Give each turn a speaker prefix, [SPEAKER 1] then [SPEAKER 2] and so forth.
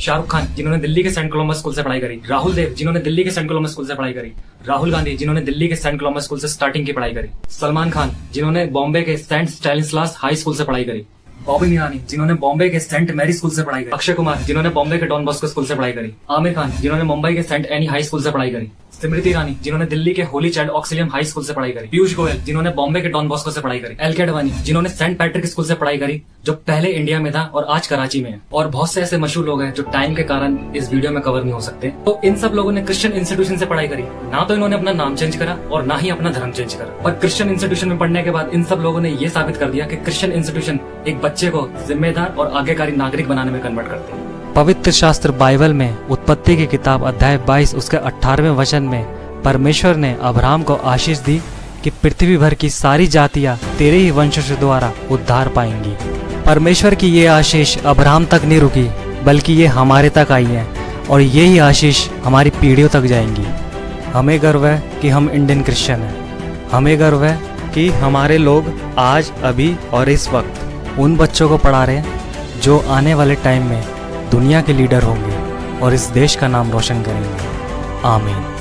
[SPEAKER 1] शाहरुख खान, जिन्होंने दिल्ली के Saint Columba's school से पढ़ाई करी। राहुल देव, जिन्होंने दिल्ली के सेंट कोलम्बस स्कूल से पढ़ाई करी। राहुल गांधी, जिन्होंने दिल्ली के सेंट कोलम्बस स्कूल से स्टार्टिंग की पढ़ाई करी। सलमान खान, जिन्होंने बॉम्बे के सेंट स्टाइलिस्लास हाई स्कूल से पढ़ाई करी। बॉबी मीरानी जिन्होंने बॉम्बे के सेंट मैरी स्कूल से पढ़ाई करी। अक्षय कुमार, जिन्होंने बॉम्बे के डॉन बॉस्को स्कूल से पढ़ाई करी। आमिर खान, जिन्होंने मुंबई के सेंट एनी हाई स्कूल से पढ़ाई करी। स्मृति ईरानी, जिन्होंने दिल्ली के Holy Child Auxilium High School से पढ़ाई करी। पीयूष गोयल, जिन्होंने बॉम्बे के डॉन बॉस्को से पढ़ाई करी। एल के जिन्होंने सेंट पैट्रिक स्कूल से पढ़ाई करी, जो पहले इंडिया में था और आज कराची में है। और बहुत से ऐसे मशहूर लोग हैं जो टाइम के कारण इस वीडियो में कवर नहीं हो सकते। तो इन सब लोगों ने क्रिश्चियन इंस्टीट्यूशन से पढ़ाई करी। ना तो इन्होंने अपना नाम चेंज करा और ना ही अपना धर्म चेंज करा। पर क्रिश्चियन इंस्टीट्यूशन में पढ़ने के बाद इन सब लोगों ने ये साबित कर दिया कि क्रिश्चियन इंस्टीट्यूशन एक बच्चे को जिम्मेदार और आगेकारी नागरिक बनाने में कन्वर्ट करते हैं।
[SPEAKER 2] पवित्र शास्त्र बाइबल में उत्पत्ति की किताब अध्याय 22 उसके 18वें वचन में परमेश्वर ने अब्राहम को आशीष दी कि पृथ्वी भर की सारी जातियाँ तेरे ही वंशज द्वारा उद्धार पाएँगी। परमेश्वर की ये आशीष अब्राहम तक नहीं रुकी, बल्कि ये हमारे तक आई है और ये ही आशीष हमारी पीढ़ियों तक जाएँगी। हमें गर्व है कि हम इंडियन क्रिश्चियन हैं। हमें गर्व है कि हमारे लोग आज, अभी और इस वक्त उन बच्चों को पढ़ा रहे हैं जो आने वाले टाइम में दुनिया के लीडर होंगे और इस देश का नाम रोशन करेंगे। आमीन।